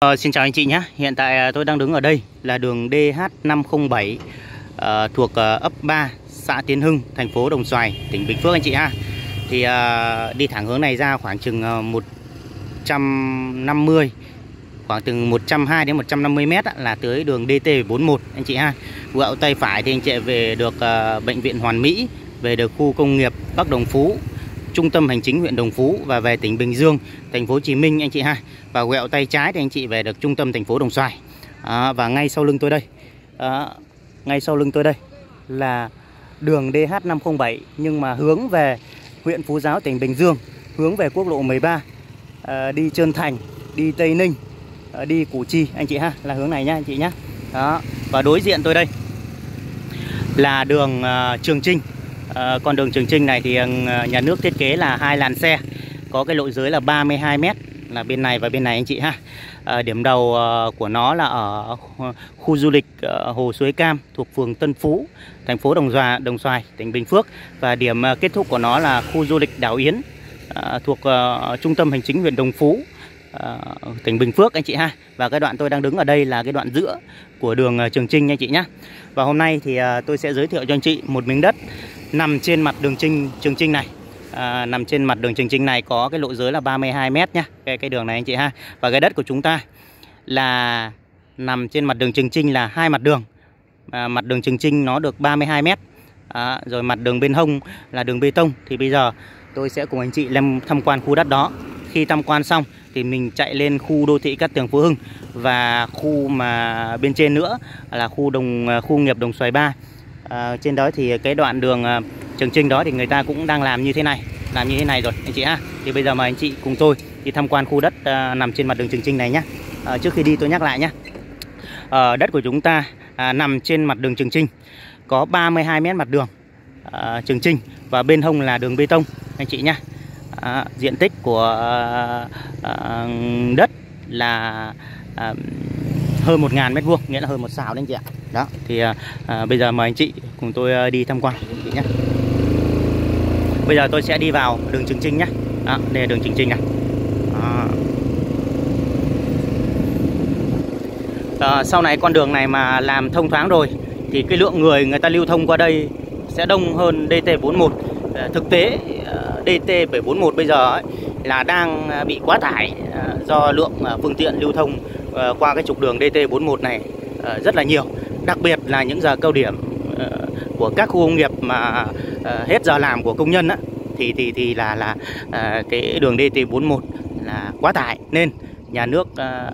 Ờ, xin chào anh chị nhé. Hiện tại à, tôi đang đứng ở đây là đường DH507 ờ, thuộc ờ, ấp 3, xã Tiến Hưng, thành phố Đồng Xoài, tỉnh Bình Phước anh chị ha. Thì à, đi thẳng hướng này ra khoảng chừng ờ, 150 khoảng từ 120 đến 150 mét là tới đường DT41 anh chị ha. Quẹo tay phải thì anh chị về được ờ, bệnh viện Hoàn Mỹ, về được khu công nghiệp Bắc Đồng Phú, trung tâm hành chính huyện Đồng Phú và về tỉnh Bình Dương, thành phố Hồ Chí Minh anh chị ha. Và quẹo tay trái thì anh chị về được trung tâm thành phố Đồng Xoài. À, và ngay sau lưng tôi đây, à, ngay sau lưng tôi đây là đường DH507 nhưng mà hướng về huyện Phú Giáo tỉnh Bình Dương, hướng về quốc lộ 13, à, đi Trơn Thành, đi Tây Ninh, à, đi Củ Chi anh chị ha, là hướng này nhá anh chị nhá. Đó, và đối diện tôi đây là đường uh, Trường Trinh À, con đường Trường Trinh này thì ờ, nhà nước thiết kế là hai làn xe có cái lộ giới là 32 mét, là bên này và bên này anh chị ha. À, điểm đầu của nó là ở khu du lịch Hồ Suối Cam thuộc phường Tân Phú, thành phố Đồng Xoài, Đồng Xoài, tỉnh Bình Phước và điểm kết thúc của nó là khu du lịch Đảo Yến ờ, thuộc uh, trung tâm hành chính huyện Đồng Phú. uh, tỉnh Bình Phước anh chị ha và cái đoạn tôi đang đứng ở đây là cái đoạn giữa của đường Trường Trinh anh chị nhé và hôm nay thì uh, tôi sẽ giới thiệu cho anh chị một miếng đất nằm trên mặt đường Trinh Trường Trinh này. À, nằm trên mặt đường Trường Trinh này có cái lộ giới là 32 m nhá. Cái cái đường này anh chị ha. Và cái đất của chúng ta là nằm trên mặt đường Trường Trinh là hai mặt đường. À, mặt đường Trường Trinh nó được 32 m à, rồi mặt đường bên hông là đường bê tông. Thì bây giờ tôi sẽ cùng anh chị lên tham quan khu đất đó. Khi tham quan xong thì mình chạy lên khu đô thị Cát Tường Phú Hưng. Và khu mà bên trên nữa là khu đồng à, khu nghiệp Đồng Xoài 3 à, trên đó thì cái đoạn đường à, Trường Trinh đó thì người ta cũng đang làm như thế này làm như thế này rồi anh chị ha thì bây giờ mời anh chị cùng tôi đi tham quan khu đất à, nằm trên mặt đường Trường Trinh này nhé à, trước khi đi tôi nhắc lại nhé à, đất của chúng ta à, nằm trên mặt đường Trường Trinh có 32 mét mặt đường à, Trường Trinh và bên hông là đường bê tông anh chị nhé à, diện tích của à, à, đất là à, hơn 1.000 mét vuông nghĩa là hơn một xào đấy anh chị ạ. Đó thì à, à bây giờ mời anh chị cùng tôi à, đi tham quan. Chị nhé bây giờ tôi sẽ đi vào đường Trường Trinh nhé đó, đây là đường Trường Trinh này. Đó. À, sau này con đường này mà làm thông thoáng rồi thì cái lượng người người ta lưu thông qua đây sẽ đông hơn DT41 à, ờ, thực tế ờ, DT741 bây giờ ấy, là đang à, bị quá tải do lượng phương tiện lưu thông Ờ, qua cái trục đường DT41 này ờ, rất là nhiều. Đặc biệt là những giờ cao điểm ờ, của các khu công nghiệp mà hết giờ làm của công nhân á, thì thì thì là là cái đường DT41 là quá tải. Nên nhà nước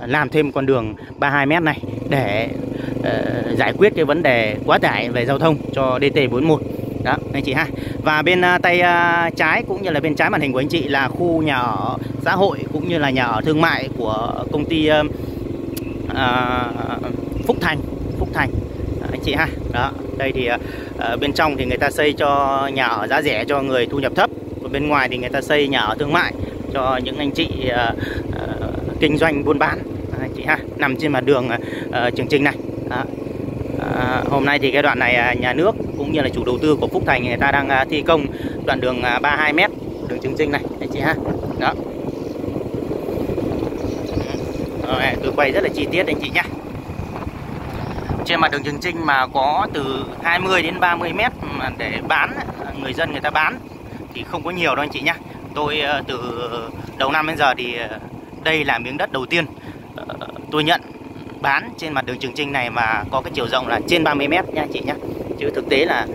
làm thêm con đường 32 m này để giải quyết cái vấn đề quá tải về giao thông cho DT41 đó, anh chị ha. Và bên tay trái cũng như là bên trái màn hình của anh chị là khu nhà ở xã hội cũng như là nhà ở thương mại của công ty à, Phúc Thành Phúc Thành. À, anh chị ha. Đó đây thì à, à, bên trong thì người ta xây cho nhà ở giá rẻ cho người thu nhập thấp. Và bên ngoài thì người ta xây nhà ở thương mại cho những anh chị à, à, kinh doanh buôn bán. À, anh chị ha. Nằm trên mặt đường à, à Trường trình này. Đó. À, hôm nay thì cái đoạn này à, nhà nước cũng như là chủ đầu tư của Phúc Thành người ta đang thi công đoạn đường 32m đường Trường trình này. Anh chị ha. Đó. Ờ, Rồi, tôi quay rất là chi tiết anh chị nhé trên mặt đường Trường Trinh mà có từ 20 đến 30 mét mà để bán người dân người ta bán thì không có nhiều đâu anh chị nhé tôi ờ, từ đầu năm đến giờ thì ờ, đây là miếng đất đầu tiên tôi nhận bán trên mặt đường Trường Trinh này mà có cái chiều rộng là trên 30 mét nha anh chị nhé chứ thực tế là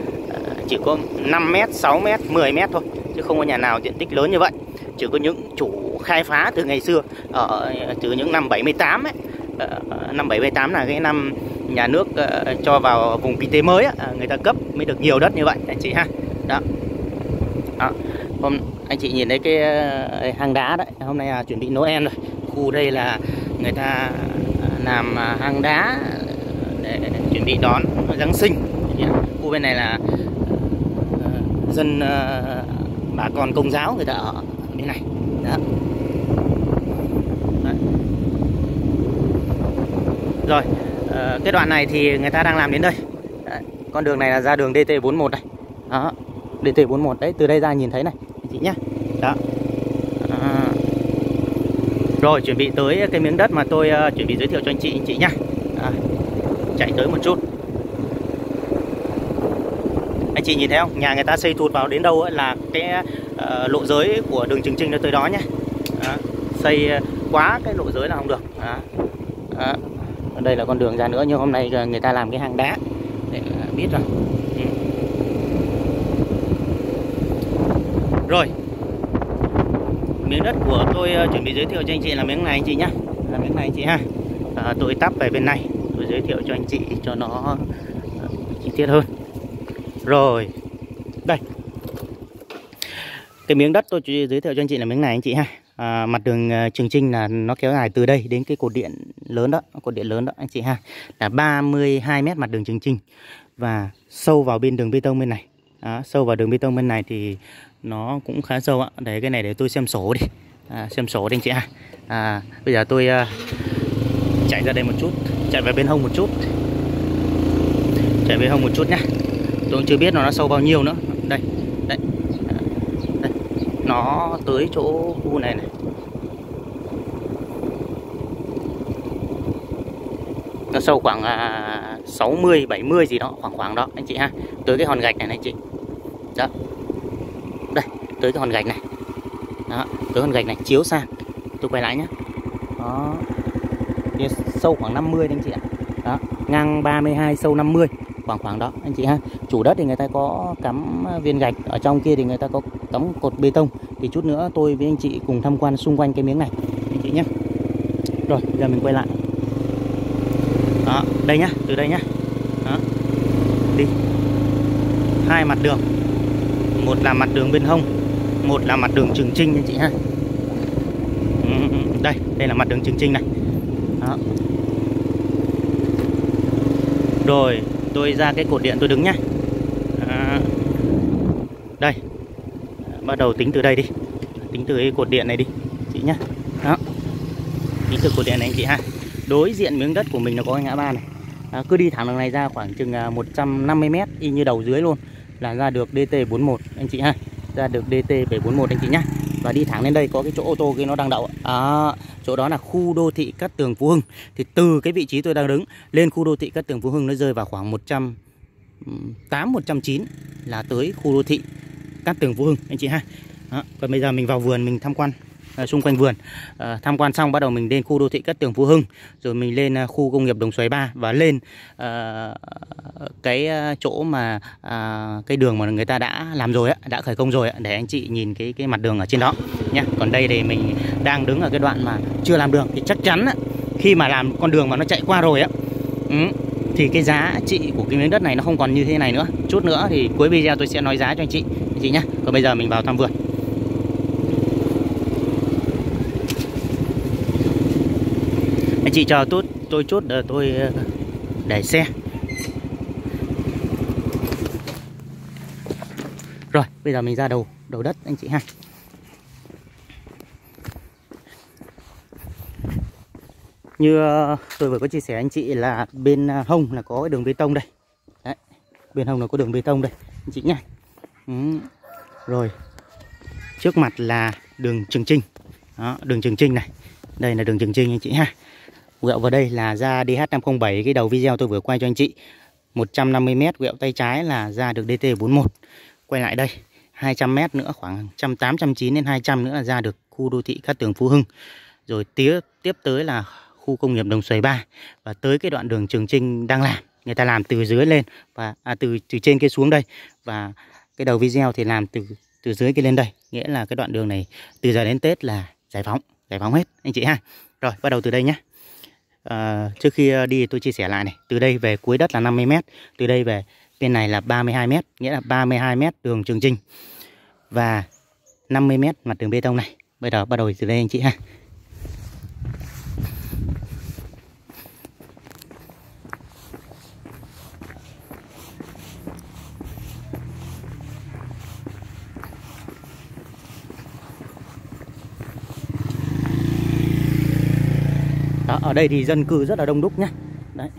chỉ có 5 mét, 6 mét, 10 mét thôi chứ không có nhà nào diện tích lớn như vậy. Chỉ có những chủ khai phá từ ngày xưa ở từ những năm 78 ấy. Ờ, năm 78 là cái năm nhà nước ờ, cho vào vùng kinh tế mới à, người ta cấp mới được nhiều đất như vậy anh chị ha. Đó, đó. hôm anh chị nhìn thấy cái hang đá đấy hôm nay là chuẩn bị Noel rồi. Khu đây là người ta à, làm à, hang đá để chuẩn bị đón Giáng sinh. Khu bên này là dân bà con công giáo người ta ở bên này. Đó. Rồi ờ, cái đoạn này thì người ta đang làm đến đây. Đấy. con đường này là ra đường DT41 này. Đó DT41 đấy từ đây ra nhìn thấy này chị nhé đó. À. Rồi chuẩn bị tới cái miếng đất mà tôi uh, chuẩn bị giới thiệu cho anh chị anh chị nhá. À, Chạy tới một chút. Anh chị nhìn thấy không? Nhà người ta xây thụt vào đến đâu ấy, là cái uh, lộ giới của đường Trường Trinh nó tới đó nhá. À, Xây quá cái lộ giới là không được. À. À đây là con đường ra nữa nhưng hôm nay người ta làm cái hang đá để biết rồi. Ừ. Rồi. Miếng đất của tôi ờ, chuẩn bị giới thiệu cho anh chị là miếng này anh chị nhá. Là miếng này anh chị ha. À, tôi tắp về bên này tôi giới thiệu cho anh chị cho nó ờ, chi tiết hơn. Rồi. Đây. Cái miếng đất tôi giới thiệu cho anh chị là miếng này anh chị ha. À, mặt đường Trường Trinh là nó kéo dài từ đây đến cái cột điện lớn đó cột điện lớn đó anh chị ha. Là 32 mét mặt đường Trường Trinh và sâu vào bên đường bê tông bên này. Đó, sâu vào đường bê tông bên này thì nó cũng khá sâu ạ. Để cái này để tôi xem sổ đi. À, xem sổ đi anh chị ha. À, bây giờ tôi uh, chạy ra đây một chút chạy về bên hông một chút. Chạy về hông một chút nhá. Tôi cũng chưa biết nó, nó sâu bao nhiêu nữa. Đây đây, à, đây. nó tới chỗ khu này này. Nó sâu khoảng à, 60 70 gì đó khoảng khoảng đó anh chị ha. Tới cái hòn gạch này này anh chị. Đó. Đây tới cái hòn gạch này. Đó tới hòn gạch này chiếu sang. Tôi quay lại nhé đó. Thì sâu khoảng 50 đấy anh chị ạ. Đó ngang 32 sâu 50 khoảng khoảng đó anh chị ha. Chủ đất thì người ta có cắm viên gạch ở trong kia thì người ta có cắm cột bê tông. Thì chút nữa tôi với anh chị cùng tham quan xung quanh cái miếng này anh chị nhé rồi giờ mình quay lại đây nhá từ đây nhá. Đó. đi. Hai mặt đường. Một là mặt đường bên hông một là mặt đường trường trinh anh chị ha đây đây là mặt đường trường trinh này. Đó. rồi tôi ra cái cột điện tôi đứng nhá. À, đây. Bắt đầu tính từ đây đi. Tính từ cái cột điện này đi chị nhá. Đó. Tính từ cột điện này anh chị ha. Đối diện miếng đất của mình nó có cái ngã ba này à, cứ đi thẳng đường này ra khoảng chừng 150 à, mét y như đầu dưới luôn là ra được DT41 anh chị ha. Ra được DT741 anh chị nhá. Và đi thẳng lên đây có cái chỗ ô tô kia nó đang đậu à, chỗ đó là khu đô thị Cát Tường Phú Hưng. Thì từ cái vị trí tôi đang đứng lên khu đô thị Cát Tường Phú Hưng nó rơi vào khoảng 108 109 là tới khu đô thị Cát Tường Phú Hưng anh chị ha. Đó. còn bây giờ mình vào vườn mình tham quan. À, xung quanh vườn. À, tham quan xong bắt đầu mình lên khu đô thị Cát Tường Phú Hưng rồi mình lên à, khu công nghiệp Đồng Xoài 3 và lên à, cái à, chỗ mà à, cái đường mà người ta đã làm rồi á, đã khởi công rồi để anh chị nhìn cái cái mặt đường ở trên đó nhé còn đây thì mình đang đứng ở cái đoạn mà chưa làm đường thì chắc chắn khi mà làm con đường mà nó chạy qua rồi á ừ, thì cái giá trị của cái miếng đất này nó không còn như thế này nữa. Chút nữa thì cuối video tôi sẽ nói giá cho anh chị anh chị nhé còn bây giờ mình vào thăm vườn. Chị chờ tốt tôi chốt để tôi ờ, để xe. Rồi bây giờ mình ra đầu đầu đất anh chị ha. Như ờ, tôi vừa có chia sẻ anh chị là bên hông là có cái đường bê tông đây. Đấy, bên hông là có đường bê tông đây anh chị nhé ừ. rồi. Trước mặt là đường Trường Trinh. Đó, đường Trường Trinh này. Đây là đường Trường Trinh anh chị ha. Quẹo vào đây là ra DH507 cái đầu video tôi vừa quay cho anh chị. 150m quẹo tay trái là ra được DT41 Quay lại đây 200m nữa khoảng 180 đến 200 nữa là ra được khu đô thị Cát Tường Phú Hưng. Rồi tiếp tiếp tới là khu công nghiệp Đồng Xoài 3 Và tới cái đoạn đường Trường Trinh đang làm. Người ta làm từ dưới lên và à, từ từ trên kia xuống đây. Và cái đầu video thì làm từ từ dưới kia lên đây. Nghĩa là cái đoạn đường này từ giờ đến Tết là giải phóng Giải phóng hết anh chị ha. Rồi bắt đầu từ đây nhé à, trước khi ờ, đi tôi chia sẻ lại này. Từ đây về cuối đất là 50m từ đây về bên này là 32m nghĩa là 32m đường Trường Trinh và 50m mặt đường bê tông này. Bây giờ bắt đầu từ đây anh chị ha. Đây thì dân cư rất là đông đúc nhá. Đấy.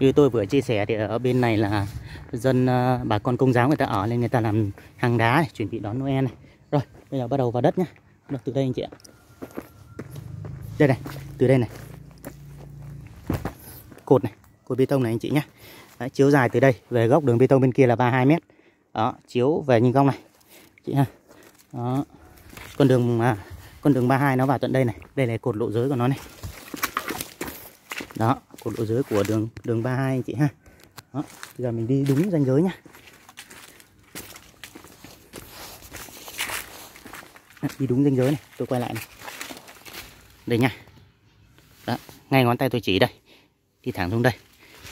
Như tôi vừa chia sẻ thì ở bên này là dân ờ, bà con công giáo người ta ở nên người ta làm hàng đá này, chuẩn bị đón Noel này. Rồi, bây giờ bắt đầu vào đất nhá. Được từ đây anh chị ạ. đây này từ đây này. Cột này cột bê tông này anh chị nhé Đấy, chiếu dài từ đây về góc đường bê tông bên kia là 32 mét. Đó chiếu về nhìn góc này. Chị ha. Đó. Con đường mà, con đường 32 nó vào tận đây này. Đây là cột lộ giới của nó này đó, cột lộ giới của đường đường 32 anh chị ha. Đó, bây giờ mình đi đúng ranh giới nhá đi đúng ranh giới này, tôi quay lại này. Đây nha. Đó, ngay ngón tay tôi chỉ đây. Đi thẳng xuống đây.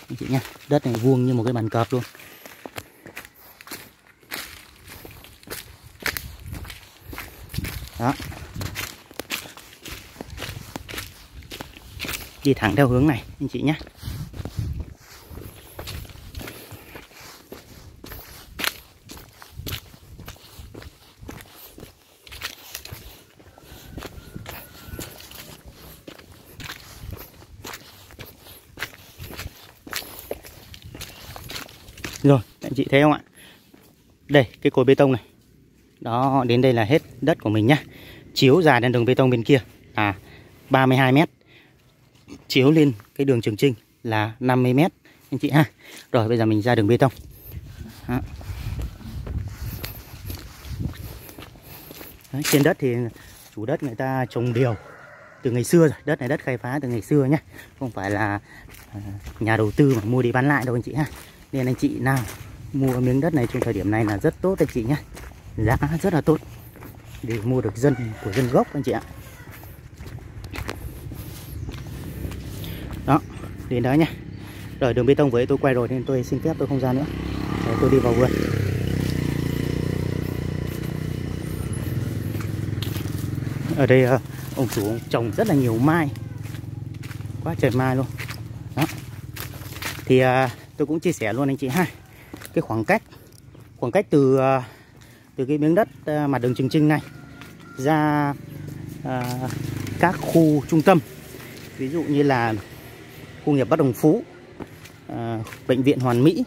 Anh chị nhá đất này vuông như một cái bàn cọp luôn. Đó. Đi thẳng theo hướng này anh chị nhé Rồi, anh chị thấy không ạ? Đây, cái cột bê tông này. Đó, đến đây là hết đất của mình nhá. Chiếu dài đến đường bê tông bên kia à 32 mét. Chiếu lên cái đường Trường Trinh là 50 mét anh chị ha. Rồi bây giờ mình ra đường bê tông. Đó. Đấy, trên đất thì chủ đất người ta trồng điều từ ngày xưa rồi đất này đất khai phá từ ngày xưa nhá không phải là à, nhà đầu tư mà mua đi bán lại đâu anh chị ha nên anh chị nào mua miếng đất này trong thời điểm này là rất tốt anh chị nhé giá rất là tốt để mua được dân của dân gốc anh chị ạ đó đến đó nhé rồi đường bê tông với tôi quay rồi nên tôi xin phép tôi không ra nữa. Rồi tôi đi vào vườn. Ở đây ờ, ông chủ trồng rất là nhiều mai. Quá trời mai luôn. Đó. Thì ờ, tôi cũng chia sẻ luôn anh chị ha. Cái khoảng cách khoảng cách từ ờ, từ cái miếng đất mặt đường Trường Trinh này ra à, các khu trung tâm. Ví dụ như là khu nghiệp Bắc Đồng Phú à, bệnh viện Hoàn Mỹ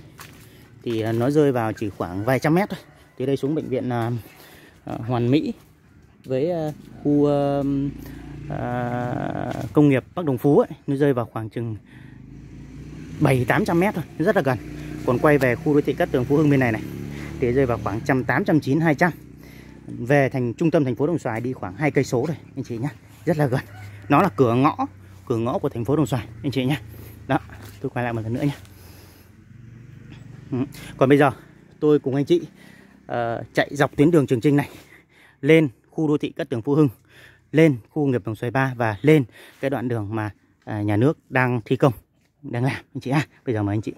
thì ờ, nó rơi vào chỉ khoảng vài trăm mét thôi từ đây xuống bệnh viện à, Hoàn Mỹ với à, khu à, công nghiệp Bắc Đồng Phú ấy, nó rơi vào khoảng chừng 7 800 mét thôi, rất là gần. Còn quay về khu đô thị Cát Tường Phú Hưng bên này này thì rơi vào khoảng 180 190 200. Về thành trung tâm thành phố Đồng Xoài đi khoảng hai cây số rồi anh chị nhé, rất là gần. Nó là cửa ngõ, cửa ngõ của thành phố Đồng Xoài anh chị nhé. Đó, tôi quay lại một lần nữa nhé. Ừ. Còn bây giờ tôi cùng anh chị uh, chạy dọc tuyến đường Trường Trinh này lên khu đô thị Cát Tường Phú Hưng, lên khu nghiệp Đồng Xoài 3 và lên cái đoạn đường mà uh, nhà nước đang thi công đang làm anh chị ha bây giờ mời anh chị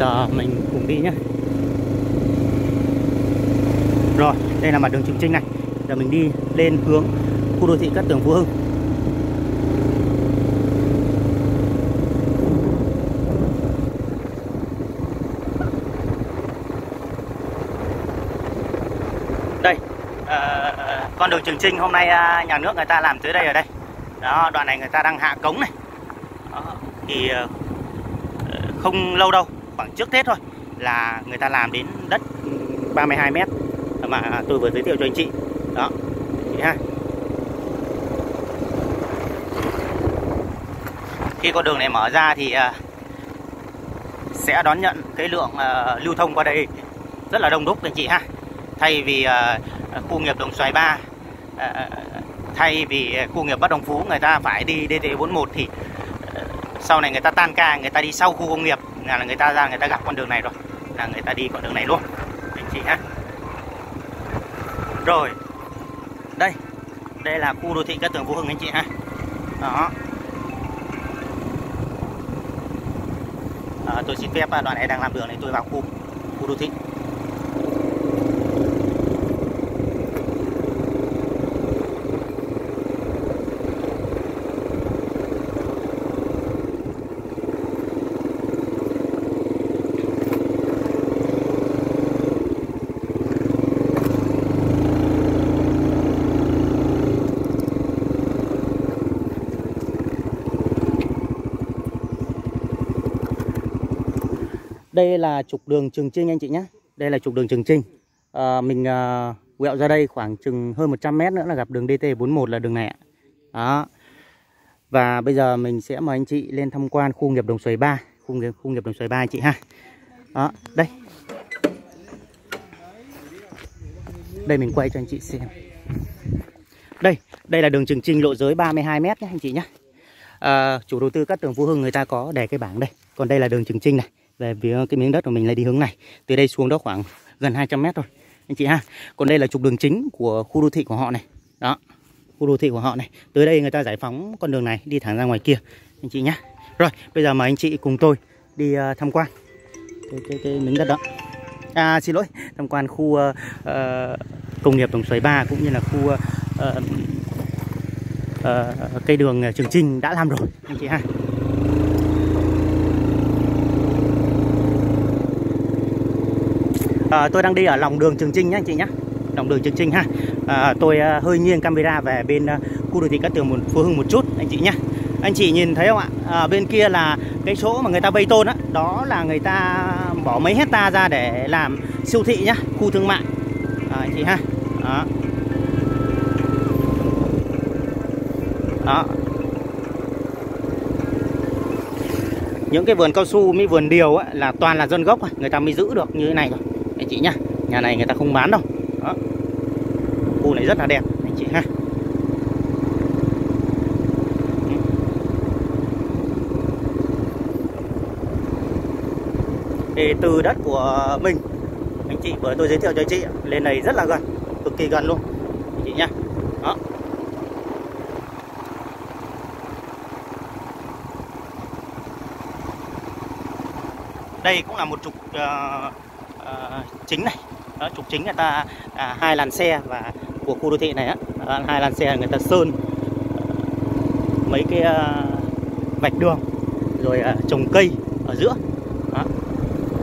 giờ mình cùng đi nhé rồi đây là mặt đường Trường Trinh này. Giờ mình đi lên hướng khu đô thị Cát Tường Phú Hưng. Đây à, con đường Trường Trinh hôm nay à, nhà nước người ta làm tới đây ở đây. Đó đoạn này người ta đang hạ cống này. Đó, thì ờ, không lâu đâu khoảng trước Tết thôi, là người ta làm đến đất 32 mét. À, mà à, tôi vừa giới thiệu cho anh chị. Đó. Chị ha. Khi con đường này mở ra thì à, sẽ đón nhận cái lượng lưu thông qua đây rất là đông đúc, anh chị ha. Thay vì khu nghiệp Đồng Xoài 3 thay vì khu nghiệp Bắc Đồng Phú, người ta phải đi DT41 thì sau này người ta tan ca, người ta đi sau khu công nghiệp là người ta ra người ta gặp con đường này rồi. Là người ta đi con đường này luôn. Anh chị ha rồi. Đây. Đây là khu đô thị Cát Tường Phú Hưng anh chị ha. Đó. À, tôi xin phép à, đoạn này đang làm đường này tôi vào khu khu đô thị. Đây là trục đường Trường Trinh anh chị nhé. Đây là trục đường Trường Trinh. À, mình à, quẹo ra đây khoảng chừng hơn 100 mét nữa là gặp đường DT41 là đường này ạ. Đó. Và bây giờ mình sẽ mời anh chị lên tham quan khu nghiệp Đồng Xoài 3 khu nghiệp, khu nghiệp Đồng Xoài 3 anh chị ha. Đó đây. Đây mình quay cho anh chị xem. Đây đây là đường Trường Trinh lộ giới 32 mét nhé anh chị nhé. À, chủ đầu tư các tường Phú Hưng người ta có để cái bảng đây. Còn đây là đường Trường Trinh này về phía cái miếng đất của mình lại đi hướng này. Từ đây xuống đó khoảng gần 200 mét thôi. Anh chị ha. Còn đây là trục đường chính của khu đô thị của họ này. Đó khu đô thị của họ này. Tới đây người ta giải phóng con đường này đi thẳng ra ngoài kia. Anh chị nhé rồi bây giờ mời anh chị cùng tôi đi uh, tham quan cái, cái, cái miếng đất đó. À xin lỗi tham quan khu uh, uh, công nghiệp Đồng xoáy 3 cũng như là khu uh, uh, cây đường Trường Trinh đã làm rồi. Anh chị ha. À, tôi đang đi ở lòng đường Trường Trinh nhé anh chị nhé lòng đường Trường Trinh ha. À, tôi uh, hơi nghiêng camera về bên uh, khu đô thị Cát Tường một Phú Hưng một chút anh chị nhé anh chị nhìn thấy không ạ? À, bên kia là cái chỗ mà người ta vây tôn á đó là người ta bỏ mấy hecta ra để làm siêu thị nhá khu thương mại. À, anh chị ha. Đó. Đó. Những cái vườn cao su mấy vườn điều á, là toàn là dân gốc à, người ta mới giữ được như thế này rồi anh chị nhá nhà này người ta không bán đâu. Đó. khu này rất là đẹp anh chị ha. Thì từ đất của mình anh chị bởi tôi giới thiệu cho chị lên này rất là gần cực kỳ gần luôn anh chị nhá. Đó. Đây cũng là một trục uh, chính này. Đó, trục chính người ta à, hai làn xe và của khu đô thị này á. À, hai làn xe người ta sơn mấy cái à, vạch đường rồi à, trồng cây ở giữa. Đó.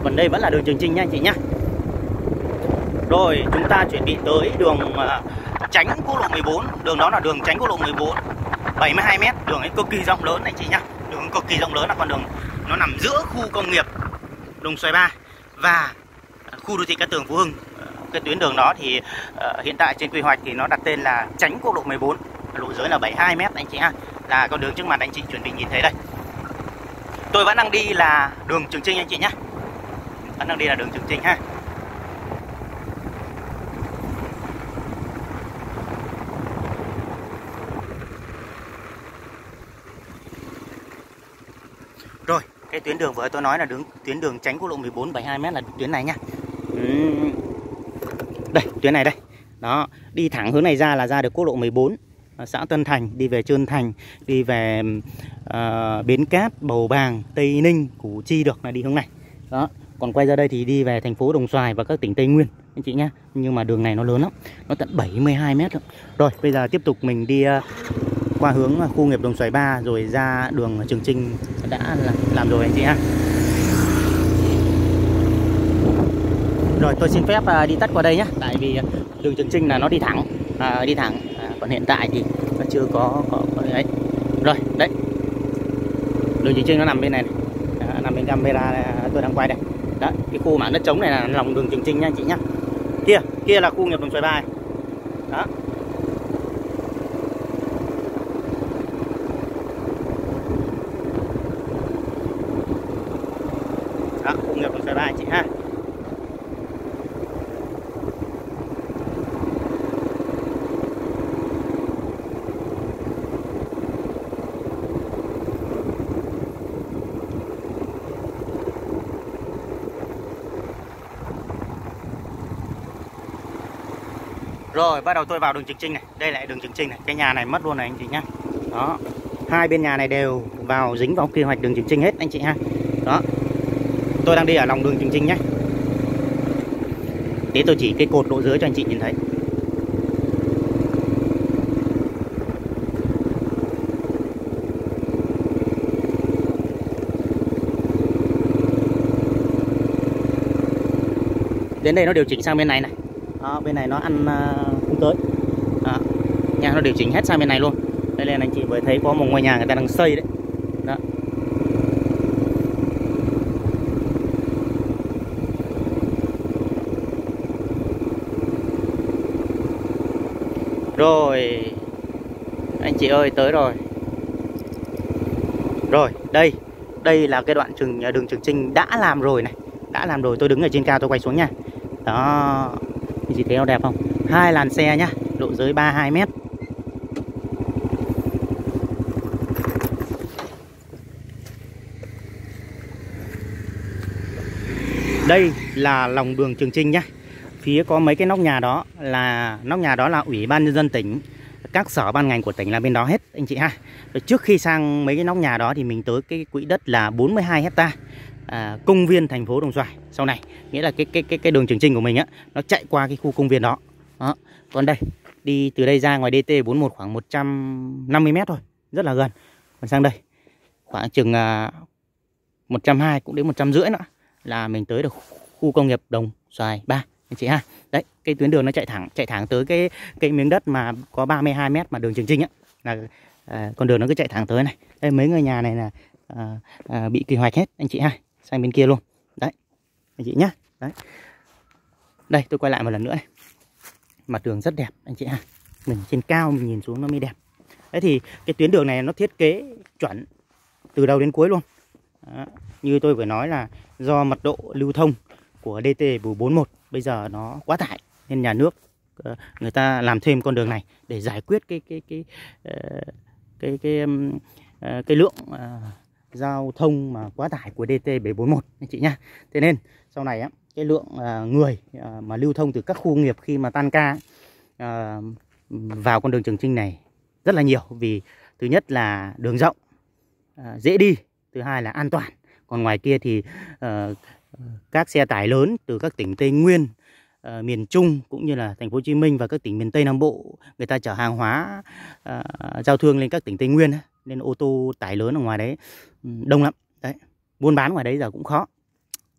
còn đây vẫn là đường Trường Trinh nha anh chị nhá. Rồi chúng ta chuẩn bị tới đường à, tránh quốc lộ 14 đường đó là đường tránh quốc lộ 14 72 mét đường ấy cực kỳ rộng lớn anh chị nhá. Đường cực kỳ rộng lớn là con đường nó nằm giữa khu công nghiệp Đồng Xoài ba và khu đô thị Cát Tường Phú Hưng. Cái tuyến đường đó thì uh, hiện tại trên quy hoạch thì nó đặt tên là tránh quốc lộ 14, lộ giới là 72 m anh chị ha. Là con đường trước mặt anh chị chuẩn bị nhìn thấy đây. Tôi vẫn đang đi là đường Trường Trinh anh chị nhé. Vẫn đang đi là đường Trường Trinh ha. Rồi, cái tuyến đường vừa tôi nói là đường tuyến đường tránh quốc lộ 14 72 m là tuyến này nhá. Đây, tuyến này đây. Đó, đi thẳng hướng này ra là ra được quốc lộ 14 xã Tân Thành đi về Trơn Thành, đi về uh, Bến Cát, Bầu Bàng, Tây Ninh, Củ Chi được là đi hướng này. Đó, còn quay ra đây thì đi về thành phố Đồng Xoài và các tỉnh Tây Nguyên anh chị nhá. Nhưng mà đường này nó lớn lắm, nó tận 72 m rồi. Rồi, bây giờ tiếp tục mình đi uh, qua hướng ờ, khu nghiệp Đồng Xoài 3 rồi ra đường Trường Trinh đã làm rồi anh chị ha. Rồi tôi xin phép à, đi tắt qua đây nhé. Tại vì à, đường Trường Trinh là nó đi thẳng. À, Đi thẳng. À, Còn hiện tại thì nó chưa có, có, có đấy Rồi đấy. Đường Trường Trinh nó nằm bên này, này. À, Nằm bên camera à, tôi đang quay đây. Đó cái khu mảng đất trống này là lòng đường Trường Trinh nha anh chị nhá. Kia kia là khu nghiệp đồng xoài bài. Đó. Đó, khu nghiệp đồng xoài bài chị ha. Rồi bắt đầu tôi vào đường Trường Trinh này. Đây lại đường Trường Trinh này. Cái nhà này mất luôn này anh chị nhá. Đó. Hai bên nhà này đều vào dính vào quy hoạch đường Trường Trinh hết anh chị ha. Đó. Tôi đang đi ở lòng đường Trường Trinh nhé tí tôi chỉ cái cột độ dưới cho anh chị nhìn thấy. Đến đây nó điều chỉnh sang bên này này. Đó, bên này nó ăn uh, tới. Đó. nhà nó điều chỉnh hết sang bên này luôn. Đây nên anh chị mới thấy có một ngôi nhà người ta đang xây đấy. Đó. rồi, anh chị ơi, tới rồi. Rồi, đây đây là cái đoạn trường à, đường trường trinh đã làm rồi này. Đã làm rồi, tôi đứng ở trên cao, tôi quay xuống nha. Đó thì chị thấy nó đẹp không? Hai làn xe nhá, Độ giới 32 mét. Đây là lòng đường Trường Trinh nhá. Phía có mấy cái nóc nhà đó là, Nóc nhà đó là Ủy ban Nhân dân tỉnh, Các sở ban ngành của tỉnh là bên đó hết, anh chị ha. Rồi Trước khi sang mấy cái nóc nhà đó Thì mình tới cái quỹ đất là 42 hecta à, Công viên thành phố Đồng Xoài Sau này Nghĩa là cái cái cái cái đường Trường Trinh của mình á Nó chạy qua cái khu công viên đó, đó. Còn đây Đi từ đây ra ngoài DT41 khoảng 150 mét thôi Rất là gần Còn sang đây Khoảng chừng à, 120 cũng đến 150 nữa là mình tới được khu công nghiệp Đồng Xoài 3 anh chị ha. Đấy, cái tuyến đường nó chạy thẳng chạy thẳng tới cái cái miếng đất mà có 32 mét mà đường Trường Trinh á là à, con đường nó cứ chạy thẳng tới này. Đây mấy ngôi nhà này là à, à, bị quy hoạch hết anh chị ha. Sang bên kia luôn. Đấy. Anh chị nhá. Đấy. Đây tôi quay lại một lần nữa này. Mặt đường rất đẹp anh chị ha. Mình trên cao mình nhìn xuống nó mới đẹp. Đấy thì cái tuyến đường này nó thiết kế chuẩn từ đầu đến cuối luôn. Đó. Như tôi vừa nói là do mật độ lưu thông của DT 41 bây giờ nó quá tải nên nhà nước ờ, người ta làm thêm con đường này để giải quyết cái cái cái ờ, cái cái, cái cái, ờ, cái lượng giao thông mà quá tải của DT 741 anh chị nhá. Thế nên sau này á cái lượng à, người à, mà lưu thông từ các khu nghiệp khi mà tan ca à, vào con đường Trường Trinh này rất là nhiều. Vì thứ nhất là đường rộng dễ đi thứ hai là an toàn. Còn ngoài kia thì uh, các xe tải lớn từ các tỉnh Tây Nguyên uh, miền Trung cũng như là thành phố Hồ Chí Minh và các tỉnh miền Tây Nam Bộ người ta chở hàng hóa uh, giao thương lên các tỉnh Tây Nguyên nên ô tô tải lớn ở ngoài đấy ừ, đông lắm đấy buôn bán ngoài đấy giờ cũng khó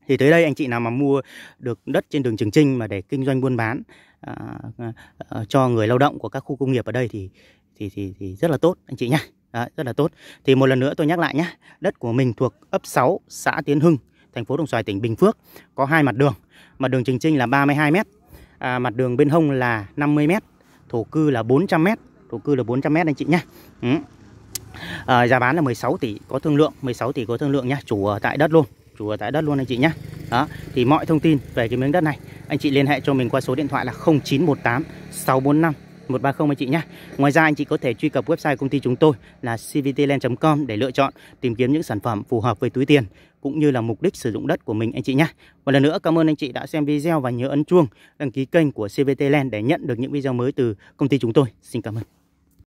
thì tới đây anh chị nào mà mua được đất trên đường Trường Trinh mà để kinh doanh buôn bán à, à, à cho người lao động của các khu công nghiệp ở đây thì thì thì, thì rất là tốt anh chị nhé Đấy, rất là tốt. Thì một lần nữa tôi nhắc lại nhé. Đất của mình thuộc ấp 6, xã Tiến Hưng, thành phố Đồng Xoài, tỉnh Bình Phước. Có hai mặt đường. Mặt đường Trường Trinh là 32 m. À, mặt đường bên hông là 50 m. Thổ cư là 400 m. Thổ cư là 400 m anh chị nhé. Ừ. À, giá bán là 16 tỷ có thương lượng, 16 tỷ có thương lượng nhá, chủ ở tại đất luôn, chủ ở tại đất luôn anh chị nhé. Đó, thì mọi thông tin về cái miếng đất này anh chị liên hệ cho mình qua số điện thoại là 0918 645 130 anh chị nhé. Ngoài ra anh chị có thể truy cập website công ty chúng tôi là cvtland.com để lựa chọn tìm kiếm những sản phẩm phù hợp với túi tiền cũng như là mục đích sử dụng đất của mình anh chị nhé. Một lần nữa cảm ơn anh chị đã xem video và nhớ ấn chuông đăng ký kênh của CVT Land để nhận được những video mới từ công ty chúng tôi. Xin cảm ơn.